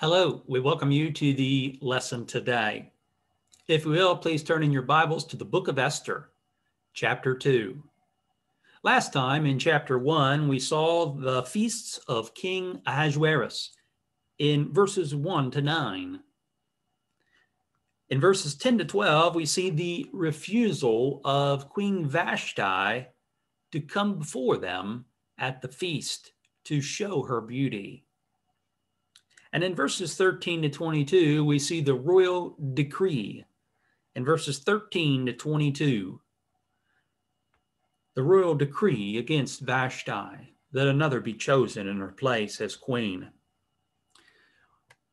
Hello, we welcome you to the lesson today. If you will, please turn in your Bibles to the book of Esther, chapter 2. Last time in chapter 1, we saw the feasts of King Ahasuerus in verses 1 to 9. In verses 10 to 12, we see the refusal of Queen Vashti to come before them at the feast to show her beauty. And in verses 13 to 22, we see the royal decree. In verses 13 to 22, the royal decree against Vashti that another be chosen in her place as queen.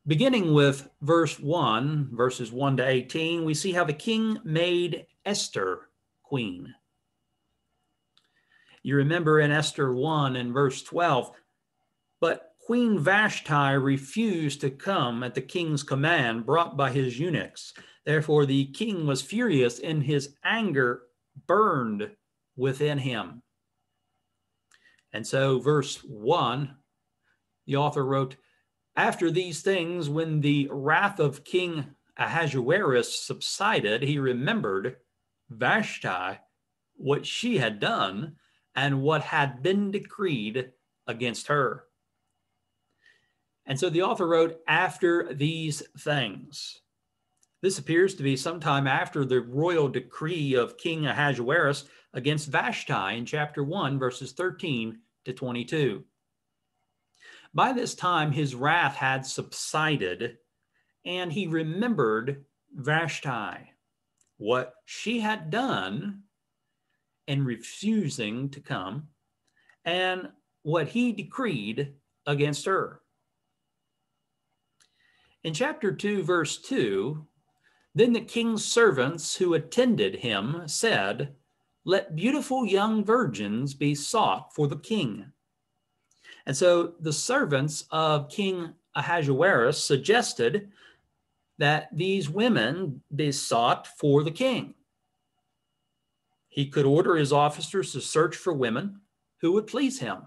Beginning with verse 1, verses 1 to 18, we see how the king made Esther queen. You remember in Esther 1 and verse 12, but Queen Vashti refused to come at the king's command brought by his eunuchs. Therefore, the king was furious, and his anger burned within him. And so, verse 1, the author wrote, After these things, when the wrath of King Ahasuerus subsided, he remembered Vashti, what she had done, and what had been decreed against her. And so the author wrote, after these things. This appears to be sometime after the royal decree of King Ahasuerus against Vashti in chapter 1, verses 13 to 22. By this time, his wrath had subsided, and he remembered Vashti, what she had done in refusing to come, and what he decreed against her. In chapter 2, verse 2, then the king's servants who attended him said, Let beautiful young virgins be sought for the king. And so the servants of King Ahasuerus suggested that these women be sought for the king. He could order his officers to search for women who would please him.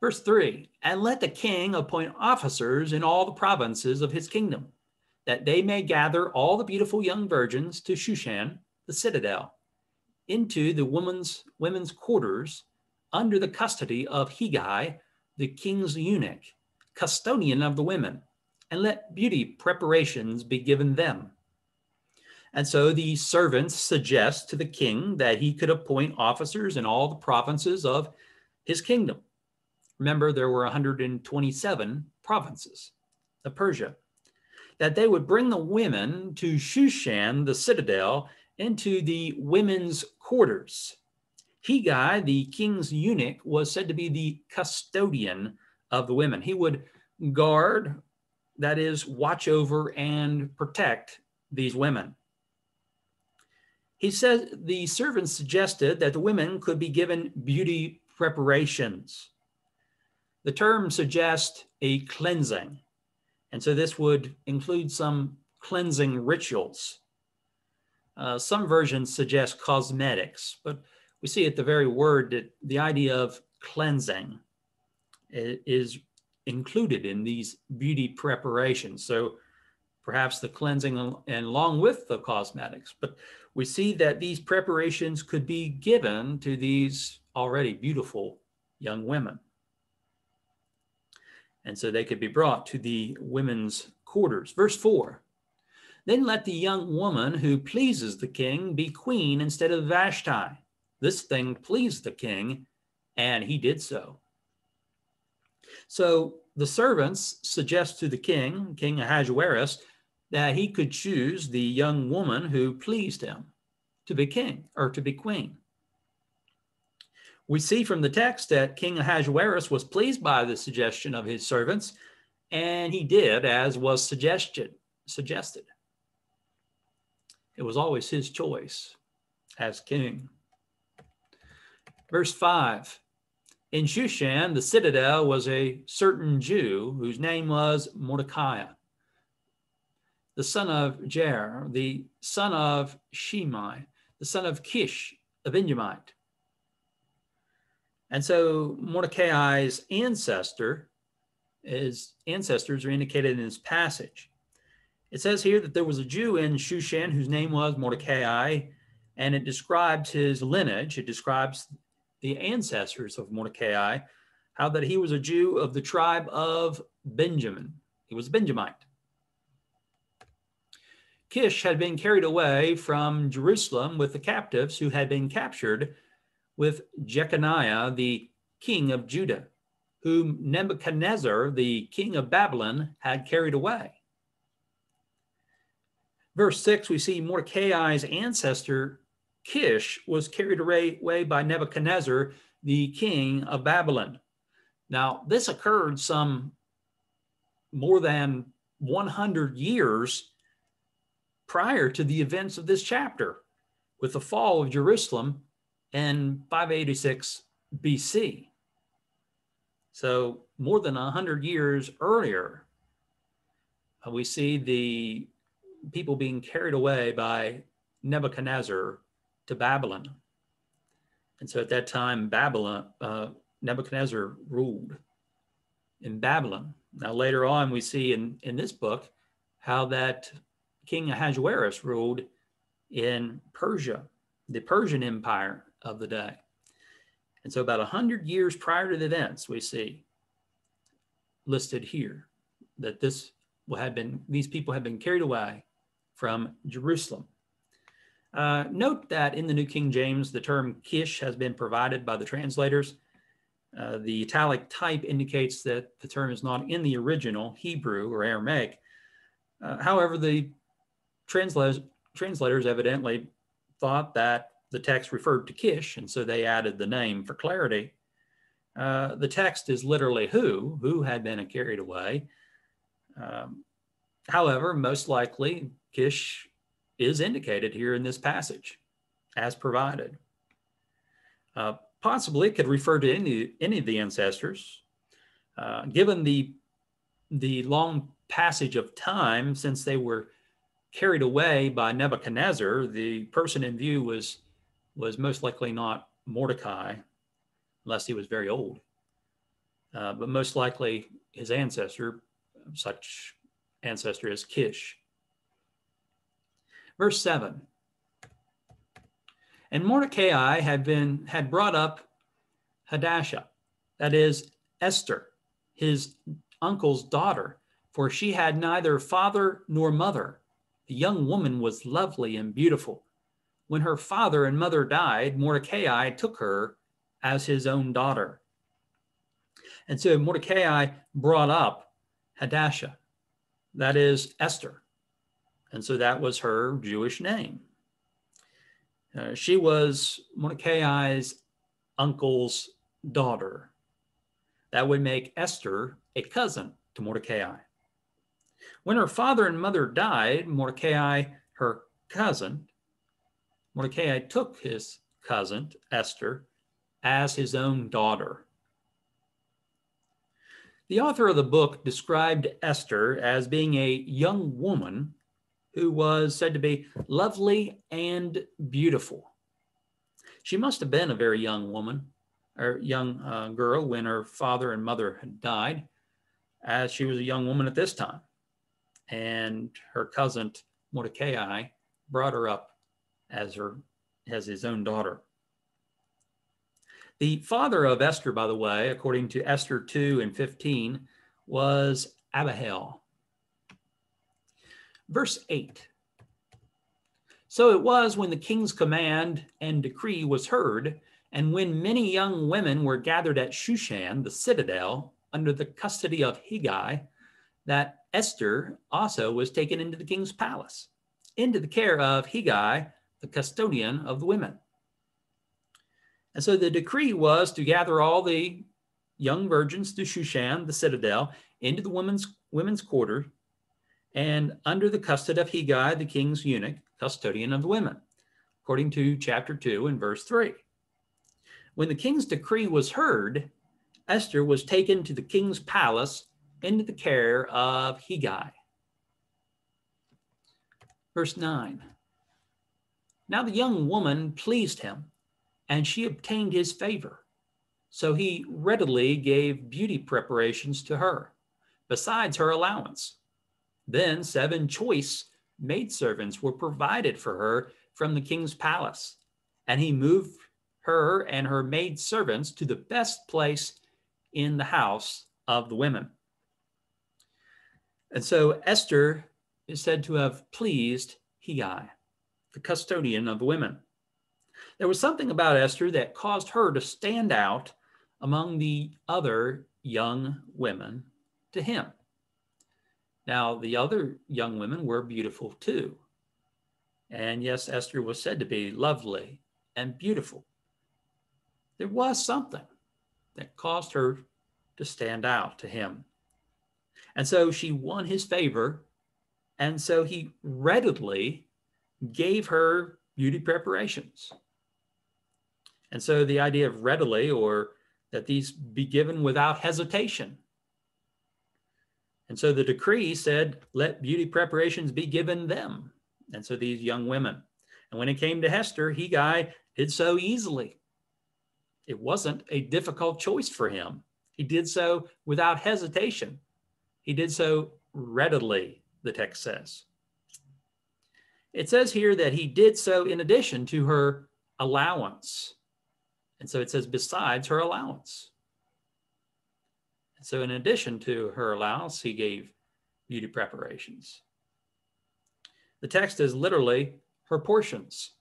Verse 3 And let the king appoint officers in all the provinces of his kingdom, that they may gather all the beautiful young virgins to Shushan, the citadel, into the women's, women's quarters under the custody of Hegai, the king's eunuch, custodian of the women, and let beauty preparations be given them. And so the servants suggest to the king that he could appoint officers in all the provinces of his kingdom Remember, there were 127 provinces of Persia. That they would bring the women to Shushan, the citadel, into the women's quarters. Hegai, the king's eunuch, was said to be the custodian of the women. He would guard, that is, watch over and protect these women. He said the servants suggested that the women could be given beauty preparations. The term suggests a cleansing. And so this would include some cleansing rituals. Uh, some versions suggest cosmetics, but we see at the very word that the idea of cleansing is included in these beauty preparations. So perhaps the cleansing and along with the cosmetics. But we see that these preparations could be given to these already beautiful young women and so they could be brought to the women's quarters. Verse 4 Then let the young woman who pleases the king be queen instead of Vashti. This thing pleased the king, and he did so. So the servants suggest to the king, King Ahasuerus, that he could choose the young woman who pleased him to be king or to be queen. We see from the text that King Ahasuerus was pleased by the suggestion of his servants, and he did as was suggested. suggested. It was always his choice as king. Verse 5 In Shushan, the citadel, was a certain Jew whose name was Mordecai, the son of Jair, the son of Shimei, the son of Kish, a Benjamite and so Mordecai's ancestor his ancestors are indicated in this passage. It says here that there was a Jew in Shushan whose name was Mordecai, and it describes his lineage. It describes the ancestors of Mordecai, how that he was a Jew of the tribe of Benjamin. He was a Benjamite. Kish had been carried away from Jerusalem with the captives who had been captured with Jeconiah, the king of Judah, whom Nebuchadnezzar, the king of Babylon, had carried away. Verse 6, we see Mordecai's ancestor Kish was carried away by Nebuchadnezzar, the king of Babylon. Now, this occurred some more than 100 years prior to the events of this chapter with the fall of Jerusalem in 586 BC. So, more than 100 years earlier, uh, we see the people being carried away by Nebuchadnezzar to Babylon. And so at that time, Babylon, uh, Nebuchadnezzar ruled in Babylon. Now, later on, we see in, in this book how that King Ahasuerus ruled in Persia, the Persian Empire of the day. And so, about 100 years prior to the events, we see listed here that this had been, these people had been carried away from Jerusalem. Uh, note that in the New King James, the term Kish has been provided by the translators. Uh, the italic type indicates that the term is not in the original Hebrew or Aramaic. Uh, however, the translators, translators evidently thought that the text referred to Kish, and so they added the name for clarity. Uh, the text is literally who, who had been carried away. Um, however, most likely Kish is indicated here in this passage as provided. Uh, possibly it could refer to any, any of the ancestors. Uh, given the, the long passage of time since they were carried away by Nebuchadnezzar, the person in view was, was most likely not Mordecai, unless he was very old, uh, but most likely his ancestor, such ancestor as Kish. Verse 7. And Mordecai had been had brought up Hadassah, that is Esther, his uncle's daughter, for she had neither father nor mother. The young woman was lovely and beautiful. When her father and mother died, Mordecai took her as his own daughter. And so Mordecai brought up Hadassah, that is Esther. And so that was her Jewish name. Uh, she was Mordecai's uncle's daughter. That would make Esther a cousin to Mordecai. When her father and mother died, Mordecai, her cousin, Mordecai took his cousin, Esther, as his own daughter. The author of the book described Esther as being a young woman who was said to be lovely and beautiful. She must have been a very young woman or young uh, girl when her father and mother had died, as she was a young woman at this time. And her cousin Mordecai brought her up as her as his own daughter. The father of Esther, by the way, according to Esther 2 and 15, was Abihail. Verse 8 So it was when the king's command and decree was heard, and when many young women were gathered at Shushan, the citadel, under the custody of Hegai, that Esther also was taken into the king's palace, into the care of Hegai, the custodian of the women. And so the decree was to gather all the young virgins to Shushan, the citadel, into the women's women's quarter and under the custody of Hegai, the king's eunuch, custodian of the women, according to chapter 2 and verse 3. When the king's decree was heard, Esther was taken to the king's palace into the care of Hegai. Verse 9 Now the young woman pleased him, and she obtained his favor. So he readily gave beauty preparations to her besides her allowance. Then seven choice maidservants were provided for her from the king's palace, and he moved her and her maidservants to the best place in the house of the women. And so Esther is said to have pleased Hegai, the custodian of women. There was something about Esther that caused her to stand out among the other young women to him. Now, the other young women were beautiful too. And yes, Esther was said to be lovely and beautiful. There was something that caused her to stand out to him. And so she won his favor. And so he readily gave her beauty preparations. And so the idea of readily, or that these be given without hesitation. And so the decree said, let beauty preparations be given them. And so these young women. And when it came to Esther, Hegai did so easily. It wasn't a difficult choice for him. He did so without hesitation. He did so readily, the text says. It says here that he did so in addition to her allowance. And so it says, besides her allowance. And so, in addition to her allowance, he gave beauty preparations. The text is literally her portions.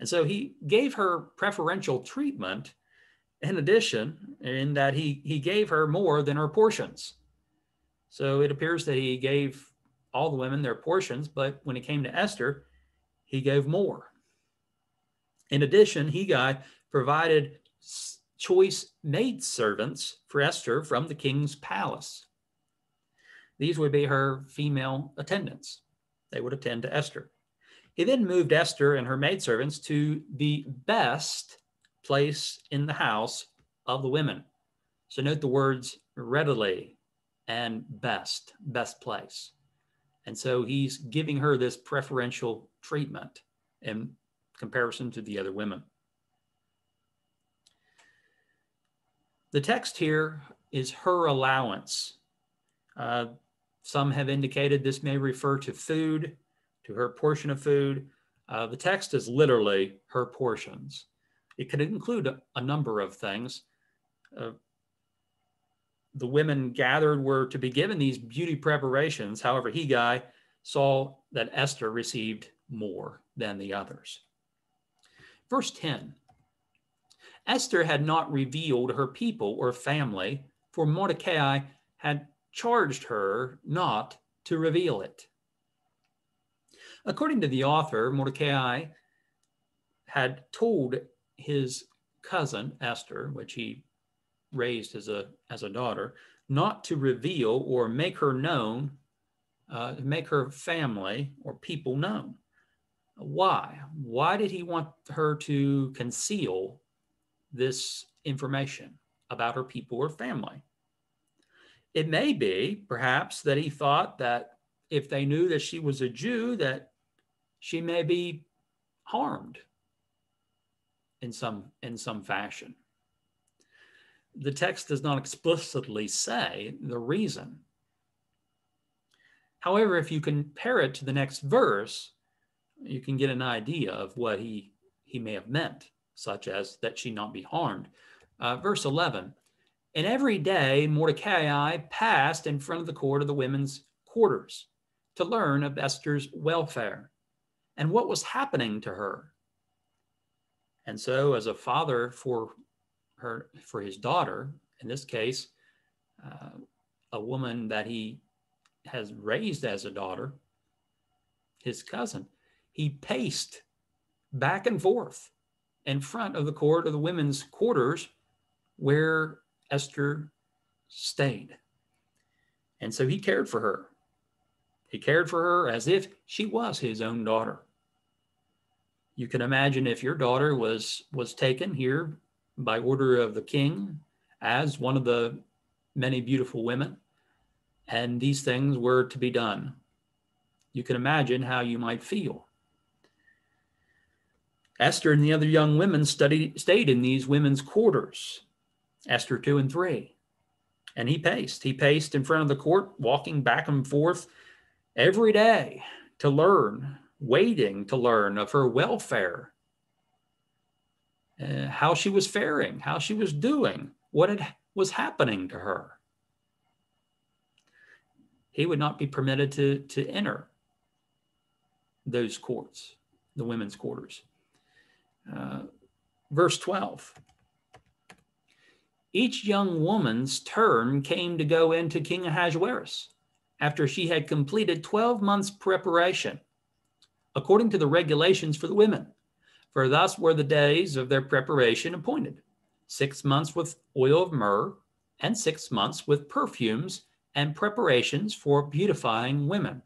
And so he gave her preferential treatment in addition, in that he, he gave her more than her portions. So it appears that he gave all the women their portions, but when it came to Esther, he gave more. In addition, Hegai provided choice maid servants for Esther from the king's palace. These would be her female attendants. They would attend to Esther. He then moved Esther and her maidservants to the best place in the house of the women. So note the words readily and best, best place. And so he's giving her this preferential treatment in comparison to the other women. The text here is her allowance. Uh, some have indicated this may refer to food, to her portion of food. Uh, the text is literally her portions. It could include a, a number of things. Uh, the women gathered were to be given these beauty preparations. However, Hegai saw that Esther received more than the others. Verse 10 Esther had not revealed her people or family, for Mordecai had charged her not to reveal it. According to the author, Mordecai had told his cousin Esther, which he raised as a as a daughter, not to reveal or make her known, uh, make her family or people known. Why? Why did he want her to conceal this information about her people or family. It may be, perhaps, that he thought that if they knew that she was a Jew, that she may be harmed in some in some fashion. The text does not explicitly say the reason. However, if you compare it to the next verse, you can get an idea of what he he may have meant such as that she not be harmed. Uh, verse 11 And every day Mordecai passed in front of the court of the women's quarters to learn of Esther's welfare and what was happening to her. And so, as a father for her, for his daughter, in this case, uh, a woman that he has raised as a daughter, his cousin, he paced back and forth in front of the court of the women's quarters where Esther stayed. And so he cared for her. He cared for her as if she was his own daughter. You can imagine if your daughter was was taken here by order of the king as one of the many beautiful women and these things were to be done. You can imagine how you might feel. Esther and the other young women studied, stayed in these women's quarters, Esther 2 and 3. And he paced. He paced in front of the court, walking back and forth every day to learn, waiting to learn of her welfare, uh, how she was faring, how she was doing, what had, was happening to her. He would not be permitted to, to enter those courts, the women's quarters. Uh, verse 12 Each young woman's turn came to go into King Ahasuerus after she had completed 12 months' preparation, according to the regulations for the women. For thus were the days of their preparation appointed six months with oil of myrrh, and six months with perfumes and preparations for beautifying women.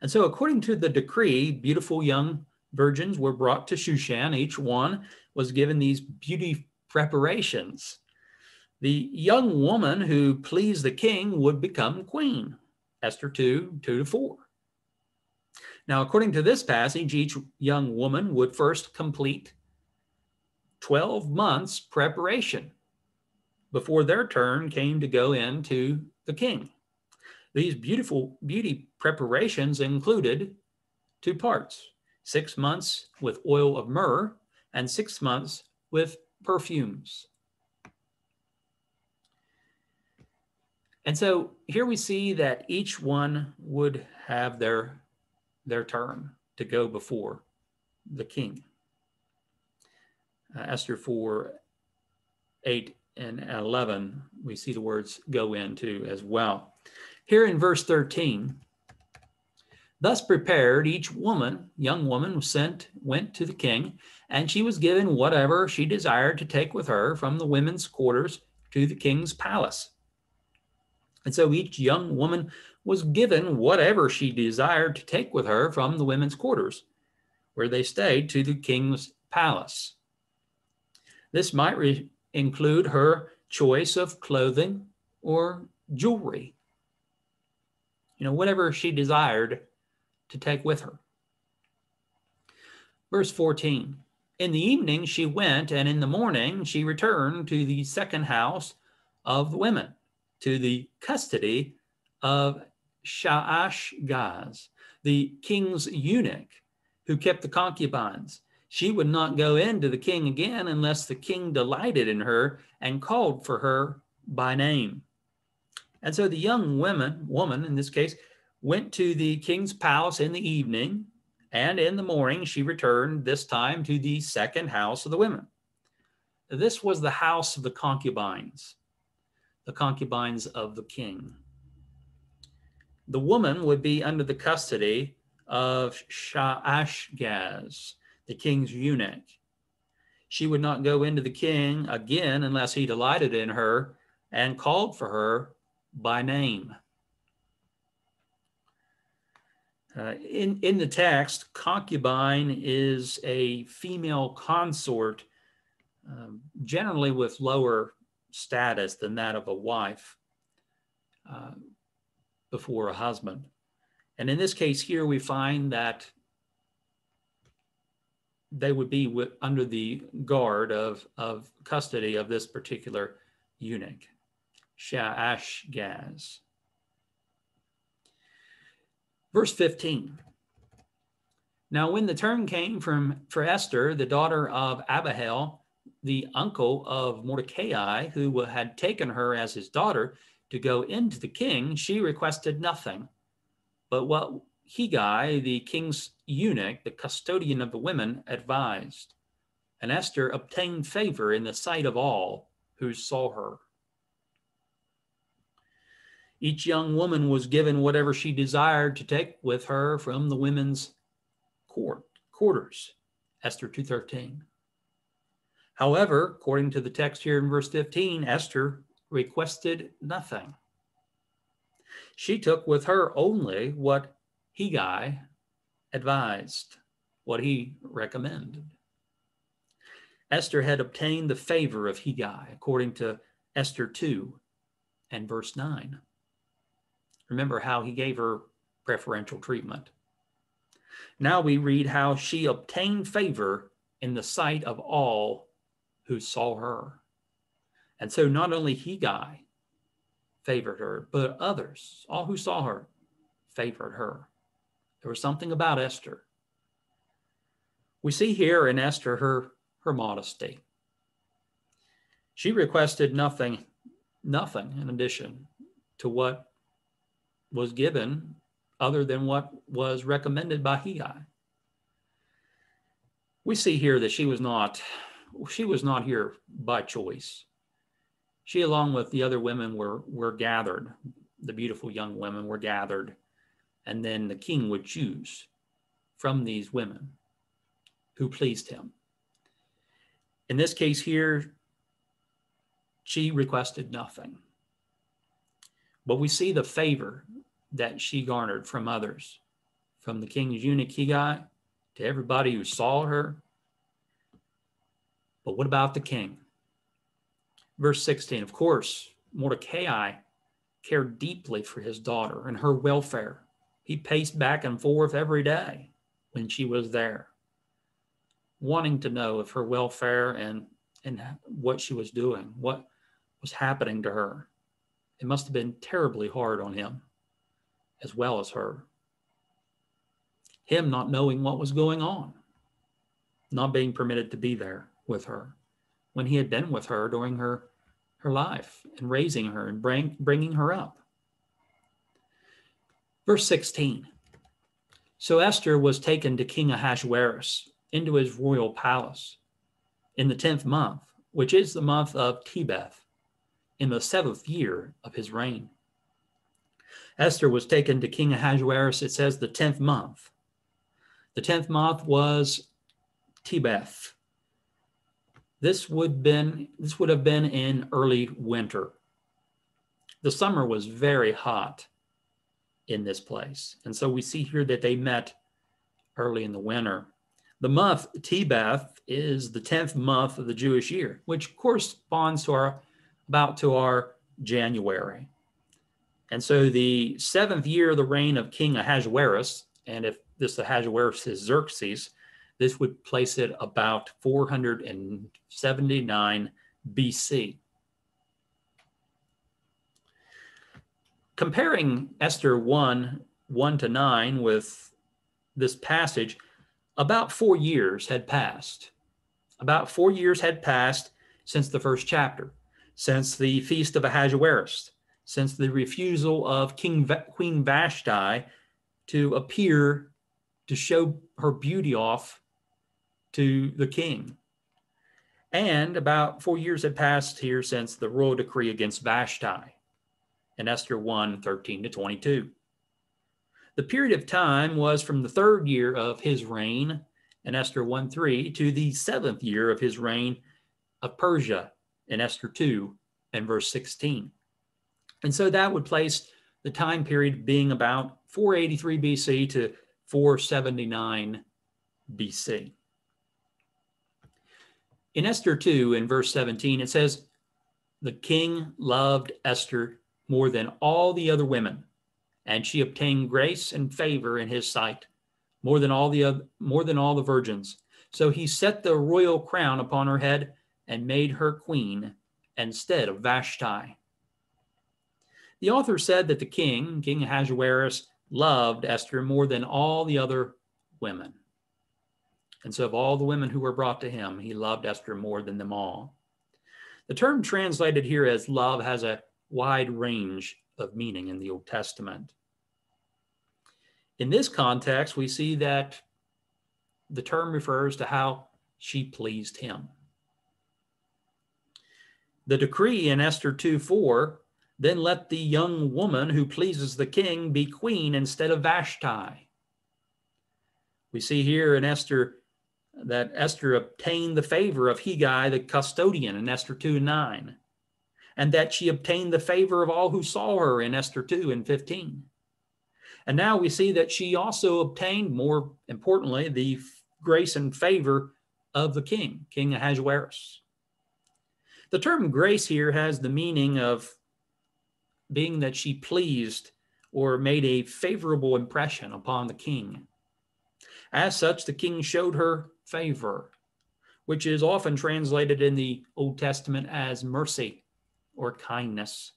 And so, according to the decree, beautiful young virgins were brought to Shushan. Each one was given these beauty preparations. The young woman who pleased the king would become queen. Esther 2 2 to 4. Now, according to this passage, each young woman would first complete 12 months preparation before their turn came to go into the king. These beautiful beauty preparations included two parts six months with oil of myrrh and six months with perfumes. And so here we see that each one would have their, their turn to go before the king. Uh, Esther 4 8 and 11, we see the words go into as well. Here in verse 13, thus prepared, each woman, young woman, was sent, went to the king, and she was given whatever she desired to take with her from the women's quarters to the king's palace. And so each young woman was given whatever she desired to take with her from the women's quarters, where they stayed, to the king's palace. This might re- include her choice of clothing or jewelry you know, whatever she desired to take with her. Verse 14 In the evening she went, and in the morning she returned to the second house of the women, to the custody of Shaashgaz, the king's eunuch who kept the concubines. She would not go in to the king again unless the king delighted in her and called for her by name. And so the young woman, woman in this case, went to the king's palace in the evening, and in the morning she returned, this time to the second house of the women. This was the house of the concubines, the concubines of the king. The woman would be under the custody of Shaashgaz, the king's eunuch. She would not go into the king again unless he delighted in her and called for her by name. Uh, in, in the text, concubine is a female consort, um, generally with lower status than that of a wife uh, before a husband. And in this case here, we find that they would be with, under the guard of, of custody of this particular eunuch. Shaashgaz. Verse 15. Now, when the turn came from for Esther, the daughter of Abihail, the uncle of Mordecai, who had taken her as his daughter to go into the king, she requested nothing. But what Hegai, the king's eunuch, the custodian of the women, advised. And Esther obtained favor in the sight of all who saw her. Each young woman was given whatever she desired to take with her from the women's court, quarters. Esther 2:13. However, according to the text here in verse 15, Esther requested nothing. She took with her only what Hegai advised, what he recommended. Esther had obtained the favor of Hegai, according to Esther 2 and verse 9. Remember how he gave her preferential treatment. Now we read how she obtained favor in the sight of all who saw her. And so not only Hegai, favored her, but others, all who saw her, favored her. There was something about Esther. We see here in Esther her, her modesty. She requested nothing, nothing in addition to what was given other than what was recommended by Hegai. We see here that she was not she was not here by choice. She, along with the other women, were were gathered. The beautiful young women were gathered, and then the king would choose from these women who pleased him. In this case here, she requested nothing. But we see the favor that she garnered from others, from the king's eunuch Hegai to everybody who saw her. But what about the king? Verse 16, of course, Mordecai cared deeply for his daughter and her welfare. He paced back and forth every day when she was there, wanting to know of her welfare and, and what she was doing, what was happening to her. It must have been terribly hard on him as well as her. Him not knowing what was going on, not being permitted to be there with her when he had been with her during her, her life and raising her and bring, bringing her up. Verse 16 So Esther was taken to King Ahasuerus into his royal palace in the 10th month, which is the month of Tebeth, in the seventh year of his reign. Esther was taken to King Ahasuerus, it says the 10th month. The 10th month was Tebeth. This would been this would have been in early winter. The summer was very hot in this place. And so we see here that they met early in the winter. The month Tebeth is the 10th month of the Jewish year, which corresponds to our about to our January. And so the seventh year of the reign of King Ahasuerus, and if this Ahasuerus is Xerxes, this would place it about 479 BC. Comparing Esther 1 1 to 9 with this passage, about four years had passed. About four years had passed since the first chapter, since the feast of Ahasuerus since the refusal of King Queen Vashti to appear to show her beauty off to the king. And about four years had passed here since the royal decree against Vashti in Esther 1 13 to 22. The period of time was from the third year of his reign in Esther 1 3 to the seventh year of his reign of Persia in Esther 2 and verse 16. And so that would place the time period being about 483 BC to 479 BC. In Esther 2, in verse 17, it says, The king loved Esther more than all the other women, and she obtained grace and favor in his sight more than all the more than all the virgins. So he set the royal crown upon her head and made her queen instead of Vashti. The author said that the king, King Ahasuerus, loved Esther more than all the other women. And so, of all the women who were brought to him, he loved Esther more than them all. The term translated here as love has a wide range of meaning in the Old Testament. In this context, we see that the term refers to how she pleased him. The decree in Esther 2 4 then let the young woman who pleases the king be queen instead of Vashti. We see here in Esther that Esther obtained the favor of Hegai the custodian in Esther 2 and 9, and that she obtained the favor of all who saw her in Esther 2 and 15. And now we see that she also obtained, more importantly, the grace and favor of the king, King Ahasuerus. The term grace here has the meaning of being that she pleased or made a favorable impression upon the king. As such, the king showed her favor, which is often translated in the Old Testament as mercy or kindness.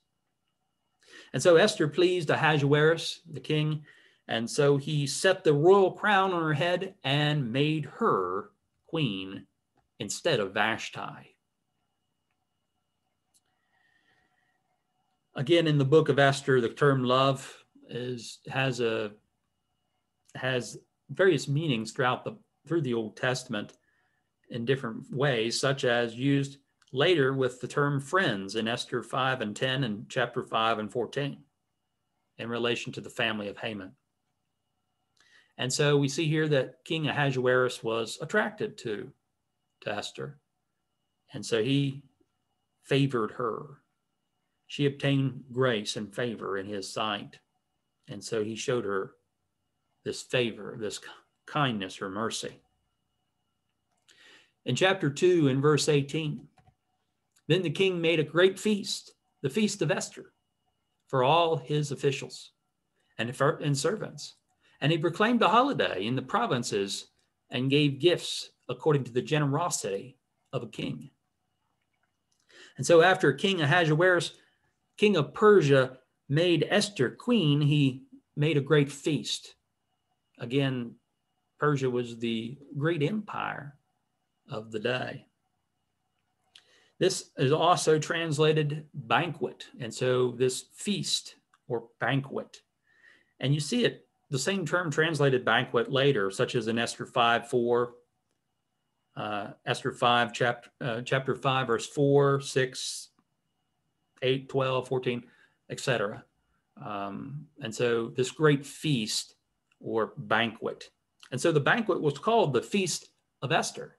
And so Esther pleased Ahasuerus, the king, and so he set the royal crown on her head and made her queen instead of Vashti. Again, in the book of Esther, the term love is has a has various meanings throughout the through the Old Testament in different ways, such as used later with the term friends in Esther 5 and 10 and chapter 5 and 14 in relation to the family of Haman. And so we see here that King Ahasuerus was attracted to, to Esther. And so he favored her. She obtained grace and favor in his sight. And so he showed her this favor, this kindness or mercy. In chapter 2, in verse 18, then the king made a great feast, the feast of Esther, for all his officials and, and servants. And he proclaimed a holiday in the provinces and gave gifts according to the generosity of a king. And so, after King Ahasuerus, king of Persia, made Esther queen, he made a great feast. Again, Persia was the great empire of the day. This is also translated banquet. And so this feast or banquet. And you see it, the same term translated banquet later, such as in Esther 5 4, uh, Esther 5, chapter, uh, chapter 5, verse 4, 6, 8, 12, 14, etc. Um, and so this great feast or banquet. And so the banquet was called the Feast of Esther.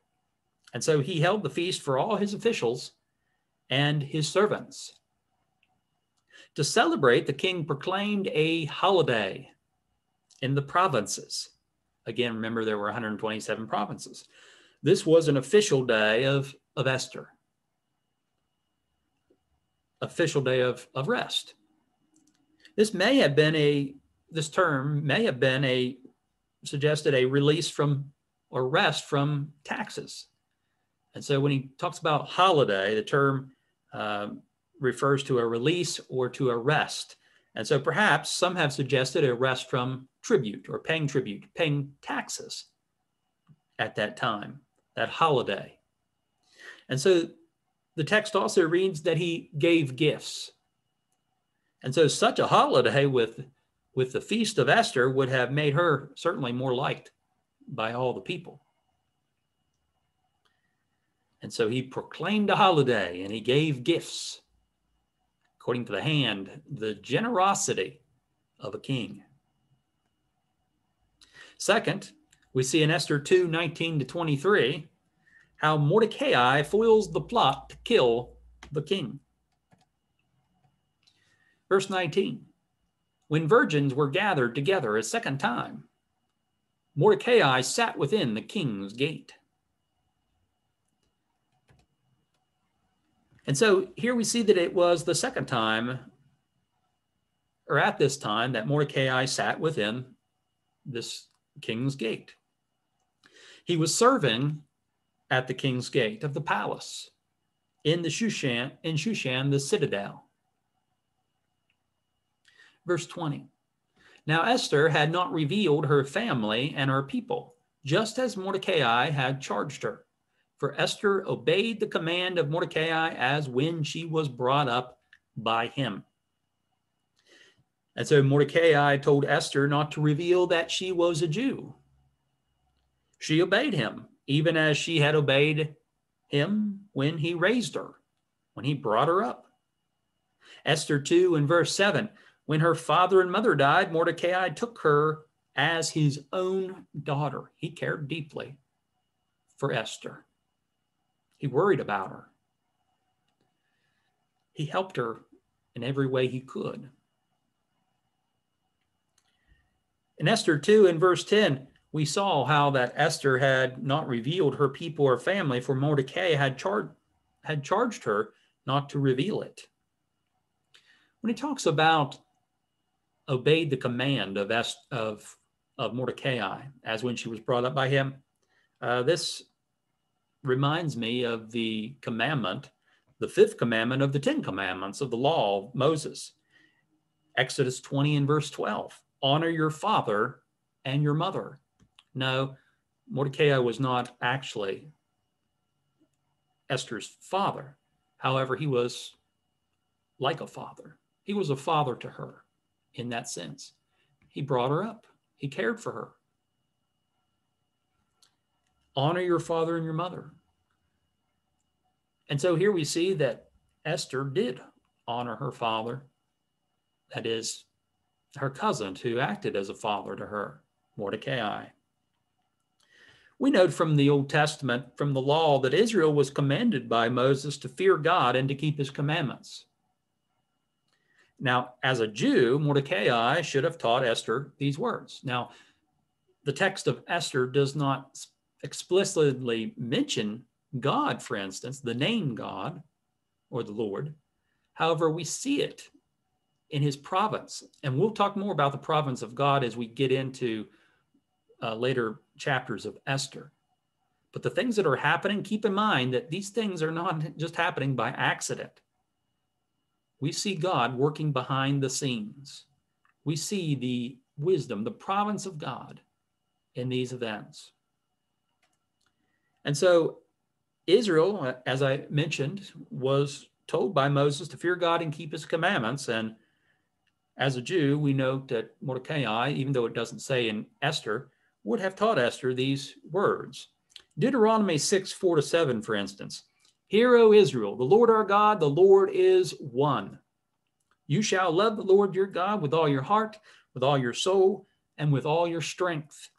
And so he held the feast for all his officials and his servants. To celebrate, the king proclaimed a holiday in the provinces. Again, remember there were 127 provinces. This was an official day of, of Esther, official day of, of rest. This may have been a, this term may have been a, suggested a release from or rest from taxes. And so when he talks about holiday, the term um, refers to a release or to a rest. And so perhaps some have suggested a rest from tribute or paying tribute, paying taxes at that time, that holiday. And so the text also reads that he gave gifts. And so such a holiday with, with the feast of Esther would have made her certainly more liked by all the people. And so he proclaimed a holiday and he gave gifts according to the hand, the generosity of a king. Second, we see in Esther 2 19 to 23 how Mordecai foils the plot to kill the king. Verse 19 When virgins were gathered together a second time, Mordecai sat within the king's gate. And so here we see that it was the second time, or at this time, that Mordecai sat within this king's gate. He was serving at the king's gate of the palace in the Shushan, in Shushan, the citadel. Verse 20. Now Esther had not revealed her family and her people, just as Mordecai had charged her. For Esther obeyed the command of Mordecai as when she was brought up by him. And so Mordecai told Esther not to reveal that she was a Jew. She obeyed him, even as she had obeyed him when he raised her, when he brought her up. Esther 2 in verse 7 When her father and mother died, Mordecai took her as his own daughter. He cared deeply for Esther. He worried about her. He helped her in every way he could. In Esther 2, in verse 10, we saw how that Esther had not revealed her people or family, for Mordecai had, char- had charged her not to reveal it. When he talks about obeyed the command of, Est- of, of Mordecai, as when she was brought up by him, uh, this reminds me of the commandment, the fifth commandment of the Ten Commandments of the law of Moses. Exodus 20 and verse 12 honor your father and your mother. No, Mordecai was not actually Esther's father. However, he was like a father. He was a father to her in that sense. He brought her up, he cared for her. Honor your father and your mother. And so here we see that Esther did honor her father, that is, her cousin who acted as a father to her, Mordecai. We note from the Old Testament, from the law, that Israel was commanded by Moses to fear God and to keep his commandments. Now, as a Jew, Mordecai should have taught Esther these words. Now, the text of Esther does not explicitly mention God, for instance, the name God or the Lord. However, we see it in his province. And we'll talk more about the province of God as we get into uh, later chapters of Esther. But the things that are happening, keep in mind that these things are not just happening by accident. We see God working behind the scenes. We see the wisdom, the province of God in these events. And so Israel, as I mentioned, was told by Moses to fear God and keep his commandments. And as a Jew, we note that Mordecai, even though it doesn't say in Esther, would have taught Esther these words. Deuteronomy 6, 4 to 7, for instance. Hear, O Israel, the Lord our God, the Lord is one. You shall love the Lord your God with all your heart, with all your soul, and with all your strength.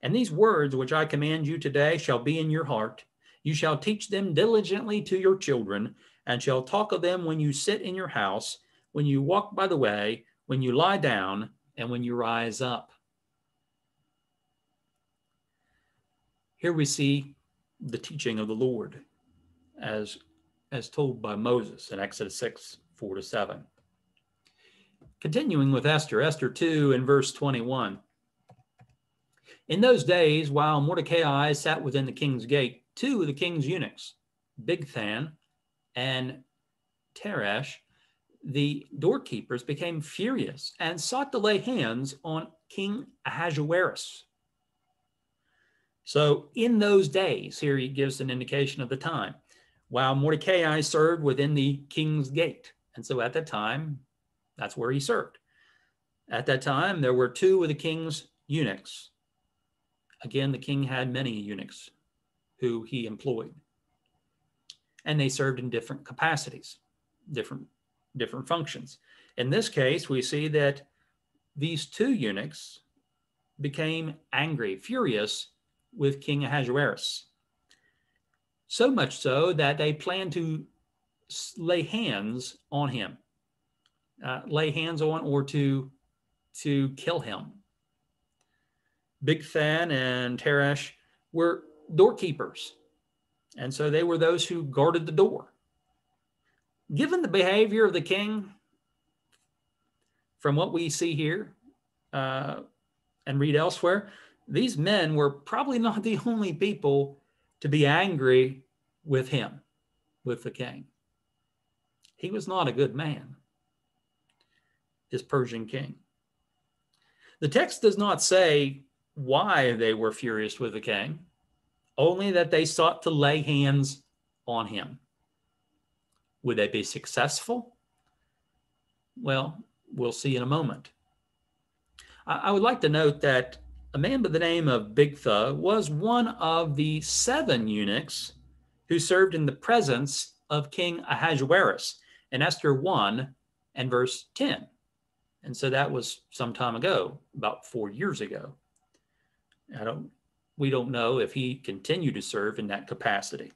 And these words which I command you today shall be in your heart. You shall teach them diligently to your children, and shall talk of them when you sit in your house, when you walk by the way, when you lie down, and when you rise up. Here we see the teaching of the Lord as, as told by Moses in Exodus 6 4 to 7. Continuing with Esther, Esther 2 in verse 21. In those days, while Mordecai sat within the king's gate, two of the king's eunuchs, Bigthan and Teresh, the doorkeepers, became furious and sought to lay hands on King Ahasuerus. So, in those days, here he gives an indication of the time, while Mordecai served within the king's gate. And so, at that time, that's where he served. At that time, there were two of the king's eunuchs Again, the king had many eunuchs who he employed, and they served in different capacities, different, different functions. In this case, we see that these two eunuchs became angry, furious with King Ahasuerus. So much so that they plan to lay hands on him, uh, lay hands on or to, to kill him. Bigthan and Teresh were doorkeepers. And so they were those who guarded the door. Given the behavior of the king, from what we see here uh, and read elsewhere, these men were probably not the only people to be angry with him, with the king. He was not a good man, this Persian king. The text does not say why they were furious with the king, only that they sought to lay hands on him. Would they be successful? Well, we'll see in a moment. I, would like to note that a man by the name of Bigtha was one of the seven eunuchs who served in the presence of King Ahasuerus in Esther 1 and verse 10. And so that was some time ago, about four years ago. I don't, we don't know if he continued to serve in that capacity.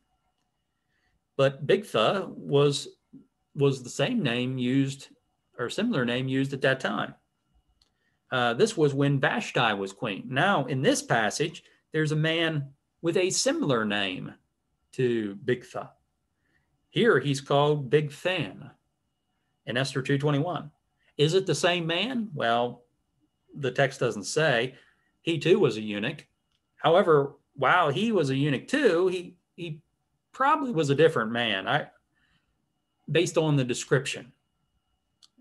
But Bigtha was was the same name used or similar name used at that time. Uh, this was when Vashti was queen. Now, in this passage, there's a man with a similar name to Bigtha. Here he's called Bigthan in Esther 2.21. Is it the same man? Well, the text doesn't say he too was a eunuch. However, while he was a eunuch too, he he probably was a different man. I based on the description.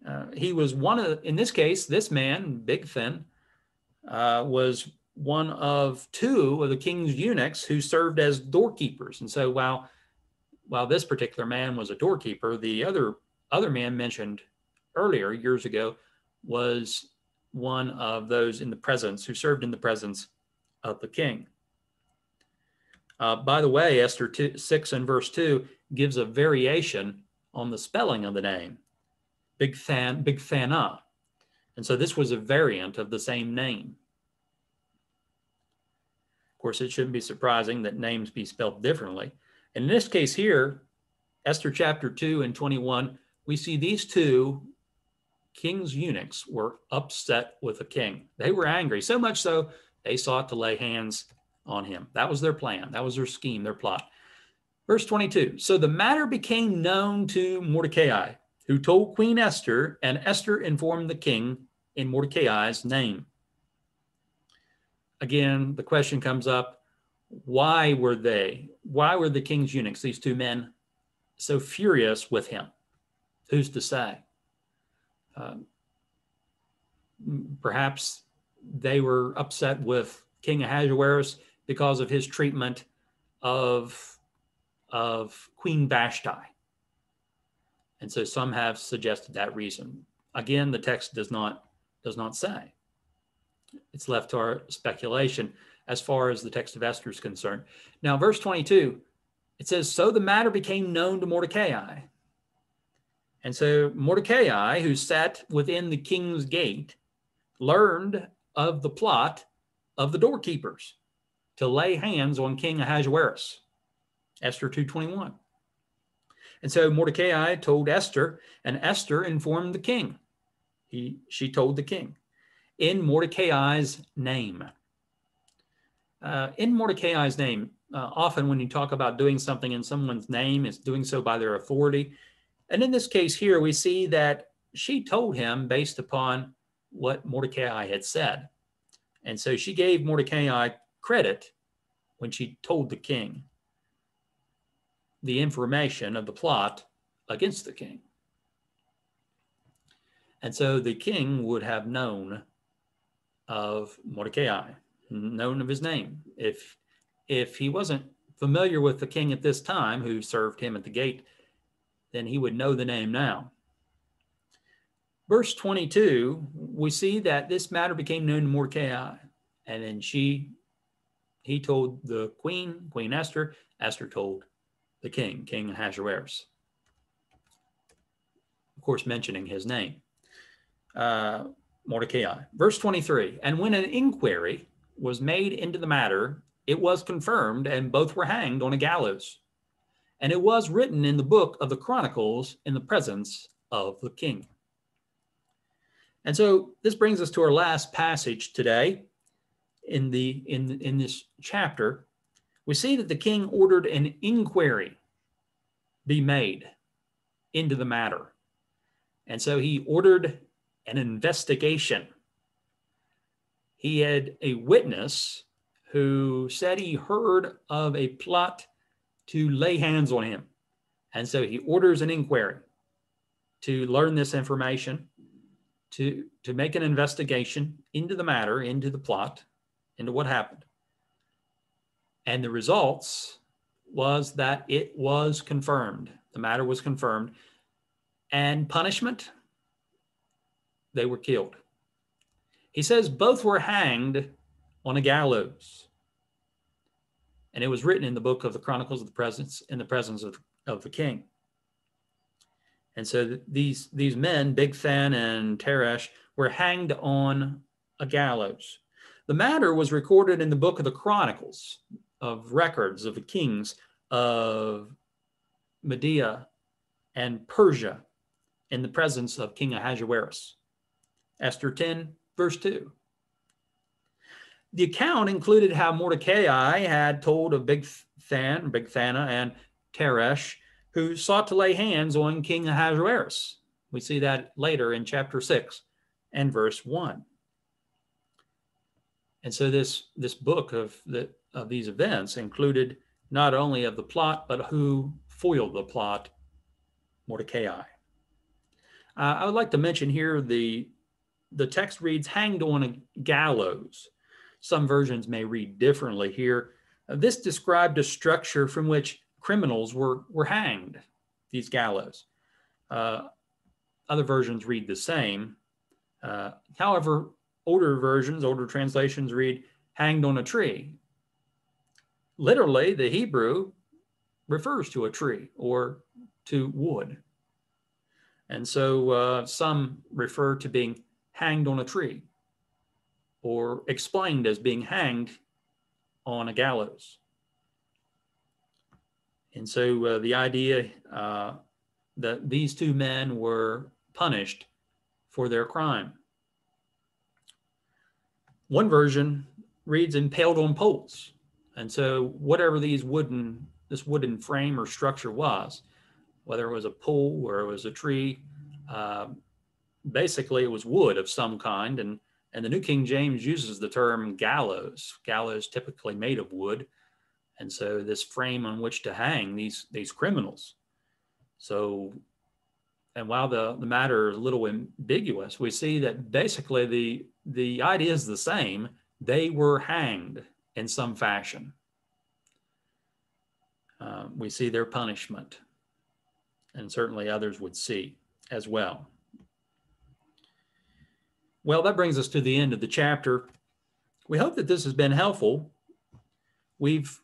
Uh, he was one of, in this case, this man, Bigthan, uh, was one of two of the king's eunuchs who served as doorkeepers. And so while while this particular man was a doorkeeper, the other other man mentioned earlier years ago was one of those in the presence who served in the presence of the king. Uh, by the way, Esther two, 6 and verse 2 gives a variation on the spelling of the name, Bigthan, Big Fana. And so this was a variant of the same name. Of course, it shouldn't be surprising that names be spelled differently. And in this case here, Esther chapter 2 and 21, we see these two king's eunuchs were upset with the king. They were angry, so much so they sought to lay hands on him. That was their plan, that was their scheme, their plot. Verse 22 So the matter became known to Mordecai, who told Queen Esther, and Esther informed the king in Mordecai's name. Again, the question comes up why were they, why were the king's eunuchs, these two men, so furious with him? Who's to say? Uh, perhaps they were upset with King Ahasuerus because of his treatment of, of Queen Vashti. And so some have suggested that reason. Again, the text does not does not say. It's left to our speculation as far as the text of Esther is concerned. Now, verse 22, it says, So the matter became known to Mordecai. And so Mordecai, who sat within the king's gate, learned of the plot of the doorkeepers to lay hands on King Ahasuerus. Esther 2:21. And so Mordecai told Esther, and Esther informed the king. He, she told the king in Mordecai's name. Uh, in Mordecai's name, uh, often when you talk about doing something in someone's name, it's doing so by their authority. And in this case here, we see that she told him based upon what Mordecai had said. And so she gave Mordecai credit when she told the king the information of the plot against the king. And so the king would have known of Mordecai, known of his name. If if he wasn't familiar with the king at this time who served him at the gate, then he would know the name now. Verse 22, we see that this matter became known to Mordecai, and then she he told the queen, Queen Esther, Esther told the king, King Ahasuerus. Of course, mentioning his name, uh, Mordecai. Verse 23 And when an inquiry was made into the matter, it was confirmed, and both were hanged on a gallows. And it was written in the book of the Chronicles in the presence of the king. And so this brings us to our last passage today in the in in this chapter we see that the king ordered an inquiry be made into the matter. And so he ordered an investigation. He had a witness who said he heard of a plot to lay hands on him. And so he orders an inquiry to learn this information, to, to make an investigation into the matter, into the plot, into what happened. And the results was that it was confirmed. The matter was confirmed. And punishment, they were killed. He says both were hanged on a gallows. And it was written in the book of the Chronicles of the Presence in the presence of, of the king. And so these, these men, Bigthan and Teresh, were hanged on a gallows. The matter was recorded in the book of the Chronicles, of records of the kings of Media and Persia in the presence of King Ahasuerus. Esther 10, verse 2. The account included how Mordecai had told of Big Than, Bigthana, and Teresh, who sought to lay hands on King Ahasuerus. We see that later in chapter 6 and verse 1. And so this, this book of the of these events included not only of the plot, but who foiled the plot, Mordecai. Uh, I would like to mention here the the text reads hanged on a gallows. Some versions may read differently here. Uh, this described a structure from which criminals were, were hanged, these gallows. Uh, other versions read the same. Uh, however, older versions, older translations read hanged on a tree. Literally, the Hebrew refers to a tree or to wood. And so uh, some refer to being hanged on a tree or explained as being hanged on a gallows. And so uh, the idea uh, that these two men were punished for their crime. One version reads impaled on poles. And so whatever these wooden, this wooden frame or structure was, whether it was a pole or it was a tree, uh, basically it was wood of some kind. And, and the New King James uses the term gallows, gallows typically made of wood. And so this frame on which to hang these, these criminals. So, and while the, the matter is a little ambiguous, we see that basically the, the idea is the same. They were hanged in some fashion. Uh, we see their punishment, and certainly others would see as well. Well, that brings us to the end of the chapter. We hope that this has been helpful. We've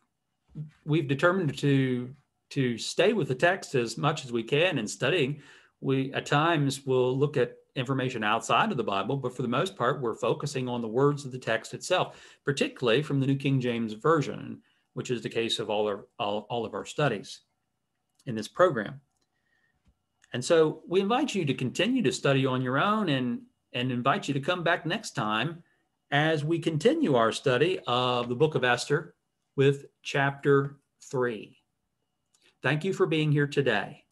we've determined to to stay with the text as much as we can in studying. We at times will look at information outside of the Bible, but for the most part, we're focusing on the words of the text itself, particularly from the New King James Version, which is the case of all, our, all, all of our studies in this program. And so we invite you to continue to study on your own and, and invite you to come back next time as we continue our study of the book of Esther with chapter three. Thank you for being here today.